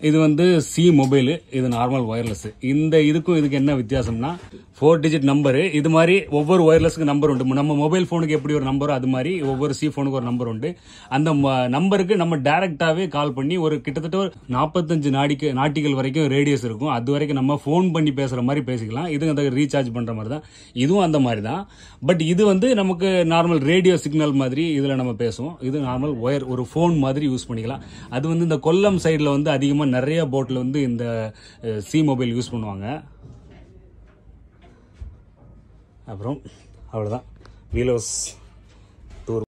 இது வந்து சி மொபைலு இது நார்மல் ஒயர்லெஸ் இந்த இதுக்கும் இதுக்கு என்ன வித்தியாசம்னா ஃபோர் டிஜிட் நம்பரு இது மாதிரி ஒவ்வொரு ஒயர்லெஸ்க்கு நம்பர் உண்டு. நம்ம மொபைல் ஃபோனுக்கு எப்படி ஒரு நம்பரோ அது மாதிரி ஒவ்வொரு சி ஃபோனுக்கு ஒரு நம்பர் உண்டு. அந்த நம்பருக்கு நம்ம டேரெக்டாகவே கால் பண்ணி ஒரு கிட்டத்தட்ட ஒரு நாற்பத்தஞ்சு நாடிக்கு நாட்டிகள் வரைக்கும் ரேடியஸ் இருக்கும். அது வரைக்கும் நம்ம ஃபோன் பண்ணி பேசுகிற மாதிரி பேசிக்கலாம். இது அந்த ரீசார்ஜ் பண்ணுற மாதிரி தான். இதுவும் அந்த மாதிரி தான். பட் இது வந்து நமக்கு நார்மல் ரேடியோ சிக்னல் மாதிரி இதில் நம்ம பேசுவோம். இது நார்மல் ஒயர் ஒரு ஃபோன் மாதிரி யூஸ் பண்ணிக்கலாம். அது வந்து இந்த கொல்லம் சைடில் வந்து அதிகமாக நிறைய போட்டில் வந்து இந்த சி மொபைல் யூஸ் பண்ணுவாங்க. அப்புறம் அவ்வளோதான் வீலோஸ்